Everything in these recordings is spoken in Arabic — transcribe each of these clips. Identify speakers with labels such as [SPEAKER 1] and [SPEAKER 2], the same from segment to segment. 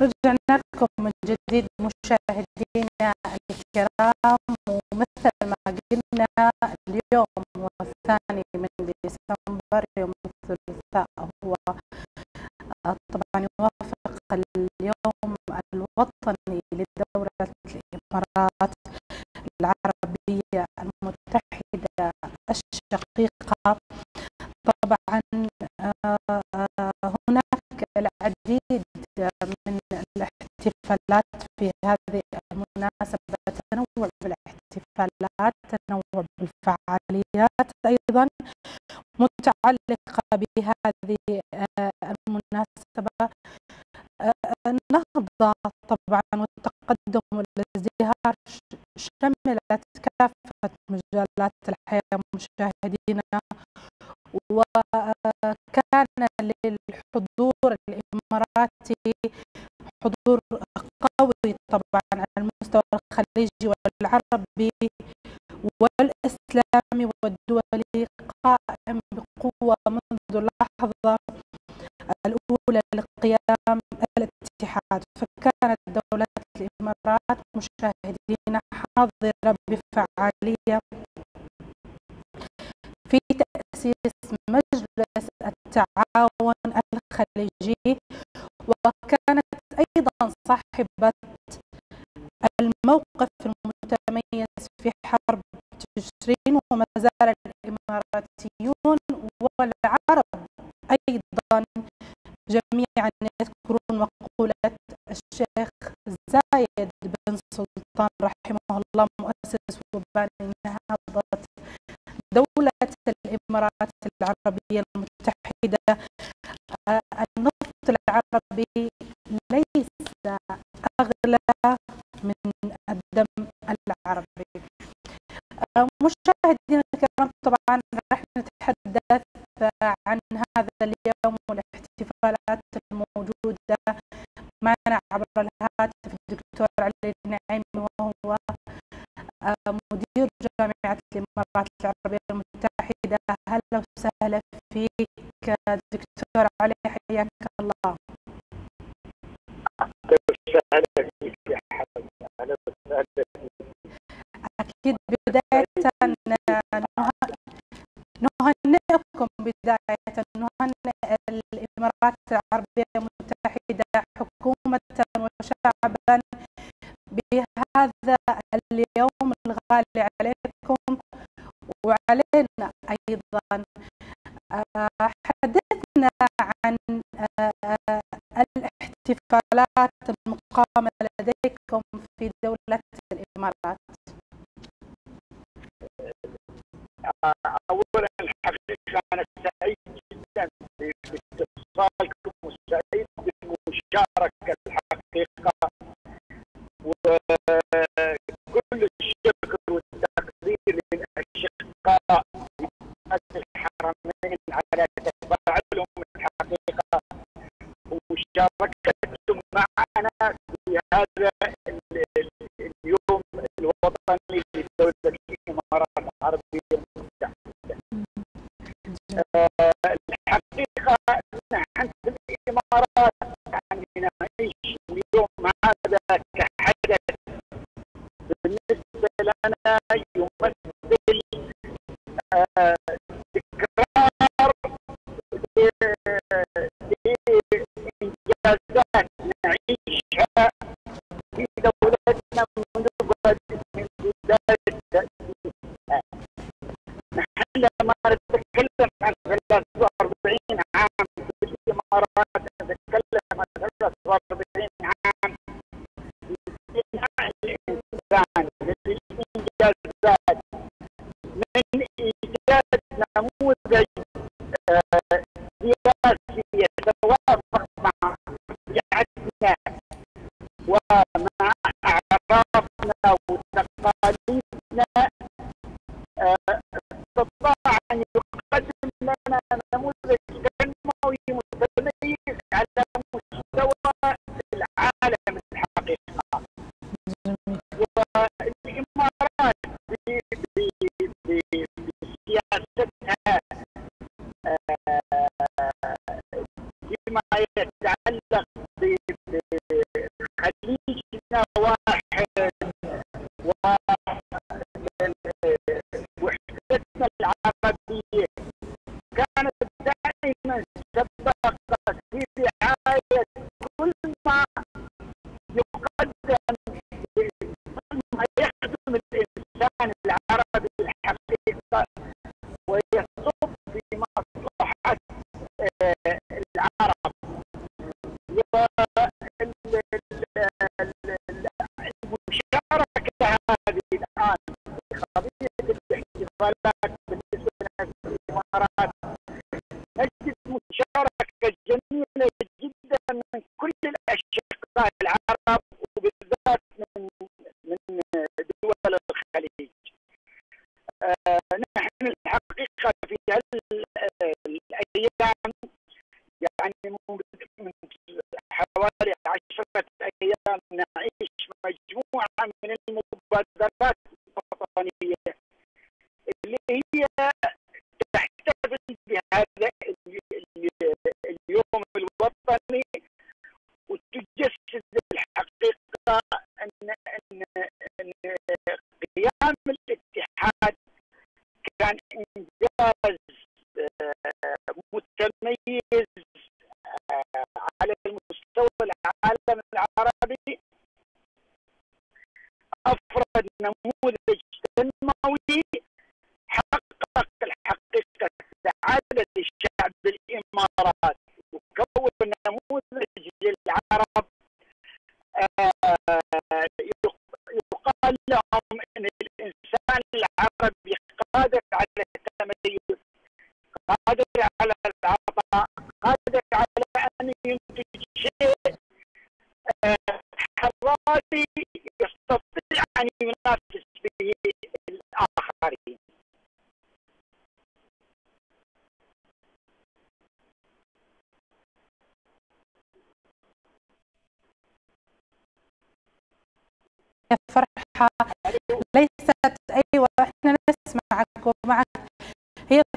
[SPEAKER 1] رجعنا لكم من جديد مشاهدينا الكرام ومثل ما قلنا اليوم هو الثاني من ديسمبر يوم الثلاثاء هو طبعا يوافق اليوم الوطني لدولة الإمارات العربية المتحدة الشقيقة. طبعا آه، آه، هناك العديد الاحتفالات في هذه المناسبة تنوع بالاحتفالات تنوع بالفعاليات أيضا. متعلقة بهذه آه، المناسبة النهضة طبعا والتقدم والازدهار شملت كافة مجالات الحياة مشاهدينا وكان للحضور الإماراتي حضور قوي طبعا على المستوى الخليجي والعربي والإسلامي والدولي قائم بقوة منذ اللحظة الأولى لقيام الاتحاد. فكانت دولة الإمارات مشاهدين حاضرة بفعالية في تأسيس مجلس التعاون الخليجي صاحبة الموقف المتميز في حرب تشرين وما زال الإماراتيون والعرب أيضا جميعا يذكرون مقولة الشيخ زايد بن سلطان رحمه الله مؤسس وباني نهضة دولة الإمارات العربية المتحدة. النفط العربي أغلى من الدم العربي. مشاهدينا الكرام طبعا راح نتحدث عن هذا اليوم والاحتفالات الموجودة معنا عبر الهاتف الدكتور علي النعيمي وهو مدير جامعة الإمارات العربية المتحدة. أهلا وسهلا فيك دكتور علي حياك الله
[SPEAKER 2] وسهلا فيك يا حبيبي أهلا وسهلا
[SPEAKER 1] أكيد بداية نهنئكم بداية نهنئ الإمارات العربية المتحدة حكومة وشعبا بهذا اليوم الغالي عليكم. وعلينا أيضا حدثنا عن الاحتفالات المقامة لديكم في دولة الإمارات.
[SPEAKER 2] ومشاركتهم معنا في هذا اليوم الوطني لدوله الإمارات العربيه الحقيقة نحن في الإمارات يعني نعيش اليوم هذا كحدث بالنسبة لنا يمثل تكرار لما نتكلم عن 43 عام في الامارات نتكلم عن 43 عام في بناء الانسان من الانجازات من ايجاد نموذج سياسي يتوافق مع طبيعتنا ومع trabalha نموذج تنموي حقق الحقيقة سعادة الشعب الإمارات وكون نموذج للعرب آه، يقال لهم أن الإنسان العربي قادر على التميز قادر على العطاء قادر على أن ينتج شيء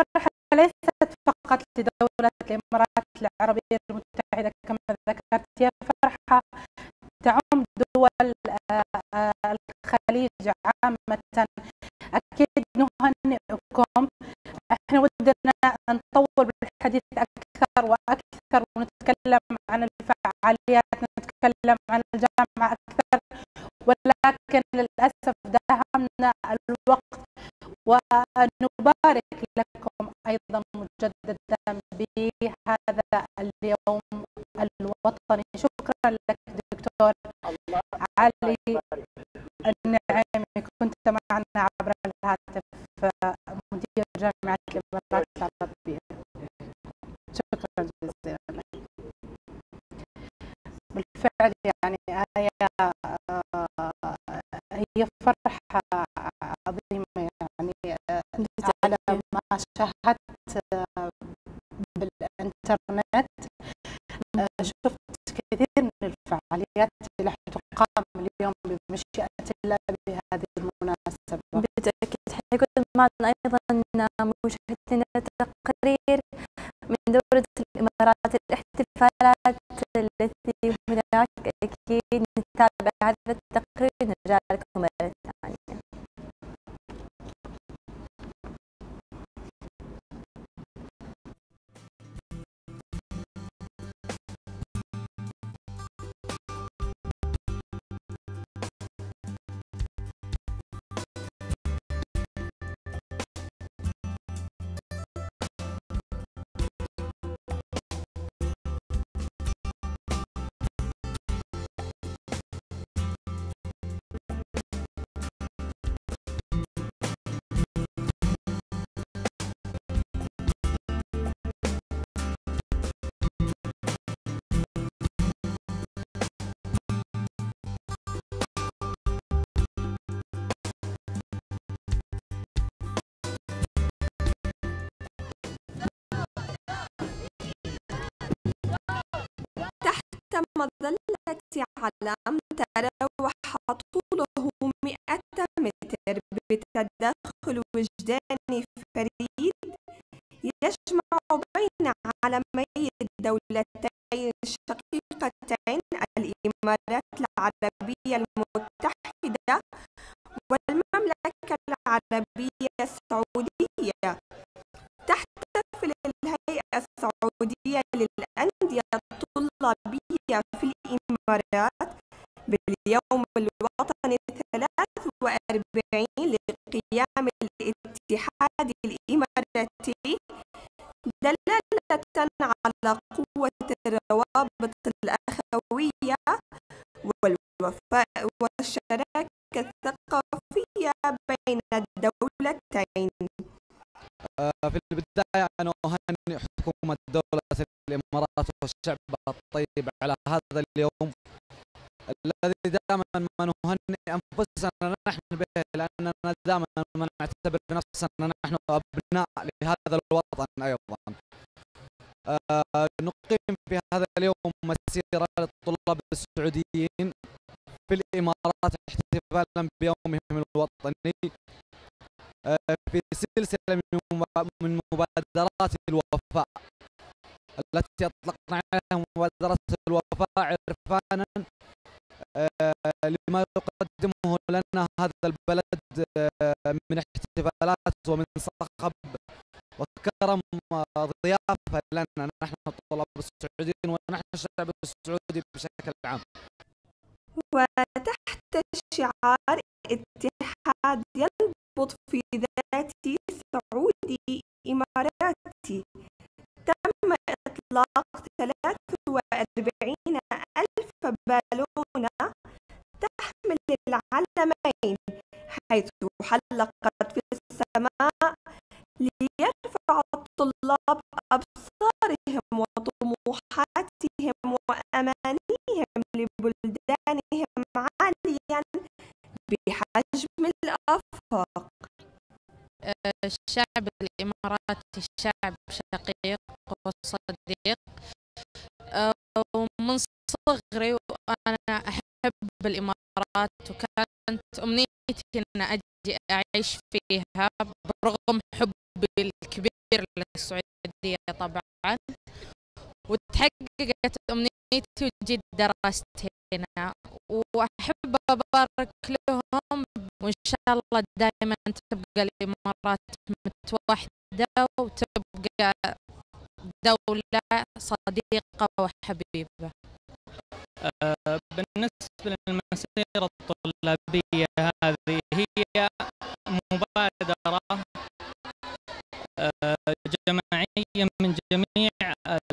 [SPEAKER 1] هي فرحة ليست فقط لدولة الإمارات العربية المتحدة كما ذكرت هي فرحة تعم دول آه، الخليج عامة. أكيد نهنئكم. إحنا ودنا نطول بالحديث أكثر وأكثر ونتكلم عن الفعاليات نتكلم عن الجامعة أكثر. ولكن للأسف داهمنا الوقت ونبارك لكم أيضا مجددا بهذا اليوم الوطني شكرا لك دكتور علي. النعيمي كنت معنا عبر الهاتف مدير جامعة الإمارات العربية شكرا جزيلا لك بالفعل يعني هي هي فرحة عظيمة يعني على ما شاهدت بالإنترنت شفت كثير من الفعاليات اللي حتقام اليوم بمشيئة الله بهذه المناسبة.
[SPEAKER 3] بالتأكيد حيكون معنا أيضا مشاهدين تقرير من دولة الإمارات الاحتفالات التي هناك. أكيد نتابع هذا التقرير ونرجع لكم مظلة علم تراوح طوله مئة متر بتدخل وجداني فريد. يجمع بين علمي الدولتين الشقيقتين الإمارات العربية المتحدة والمملكة العربية السعودية. تحتفل الهيئة السعودية للأندية الطلابية في الإمارات باليوم الوطني الثلاث وأربعين لقيام الاتحاد الإماراتي دلالة على قوة الروابط الأخوية والوفاء والشراكة الثقافية بين الدولتين.
[SPEAKER 4] آه، في البداية أنا أهنئ حكومة دولة الإمارات والشعب الطيب على هذا اليوم الذي دائما ما نهنئ أنفسنا نحن به لأننا دائما ما نعتبر نفسنا نحن أبناء لهذا الوطن أيضا. آه، نقيم في هذا اليوم مسيرة للطلاب السعوديين في الإمارات احتفالا بيومهم الوطني. آه، في سلسلة من مبادرات الوفاء. التي أطلقنا عليها مبادرة الوفاء عرفانا آه، لما يقدمه لنا هذا البلد من احتفالات ومن صخب وكرم ضيافة لنا. نحن الطلاب السعوديين ونحن الشعب السعودي بشكل عام.
[SPEAKER 3] وتحت شعار اتحاد ينبض في ذاتي سعودي إماراتي تم إطلاق 43 ألف بالونة تحمل العلمين حيث حلقت في السماء ليرفع الطلاب أبصارهم وطموحاتهم وأمانيهم لبلدانهم عاليا بحجم الآفاق.
[SPEAKER 5] الشعب الإماراتي شعب شقيق. وصديق ومن صغري وأنا أحب الإمارات وكانت أمنيتي أن أجي أعيش فيها برغم حب الكبير للسعودية طبعا. وتحققت أمنيتي وجيت درست هنا. وأحب أبارك لهم وإن شاء الله دائما تبقى الإمارات متوحدة وتبقى دولة صديقة وحبيبة.
[SPEAKER 6] آه، بالنسبة للمسيرة الطلابية هذه هي مبادرة آه، جماعية من جميع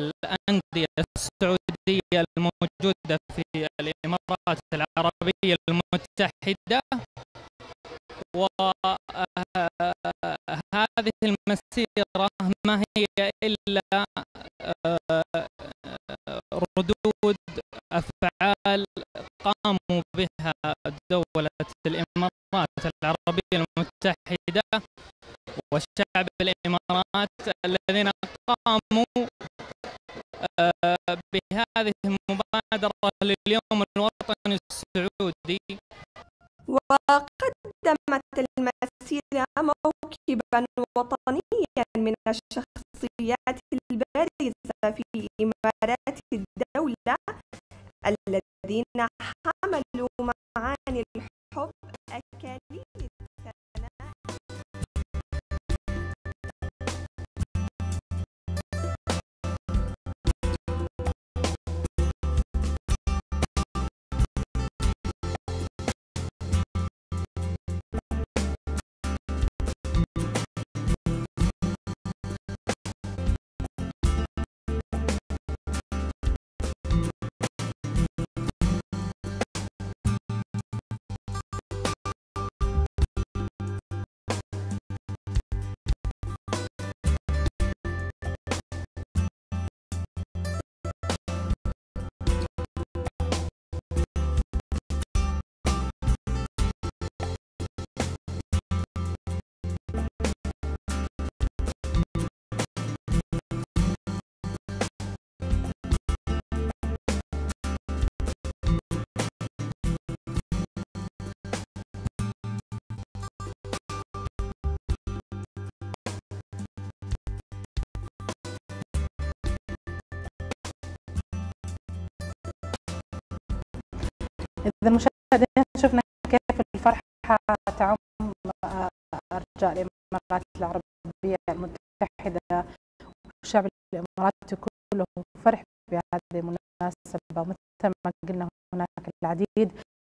[SPEAKER 6] الأندية السعودية الموجودة في الإمارات العربية المتحدة وهذه المسيرة ما هي إلا آه، ردود أفعال قاموا بها دولة الإمارات العربية المتحدة وشعب الإمارات الذين قاموا آه، بهذه المبادرة لليوم الوطني السعودي.
[SPEAKER 3] وقدمت المسيرة موكبا وطنيا من الشخصيات البارزة في إمارات الدولة الذين حملوا معاني الحب أكاليل
[SPEAKER 1] إذا المشاهدين شفنا كيف الفرحة تعم أرجاء الإمارات العربية المتحدة والشعب الإماراتي كله فرح بهذه المناسبة مثل ما قلنا هناك العديد.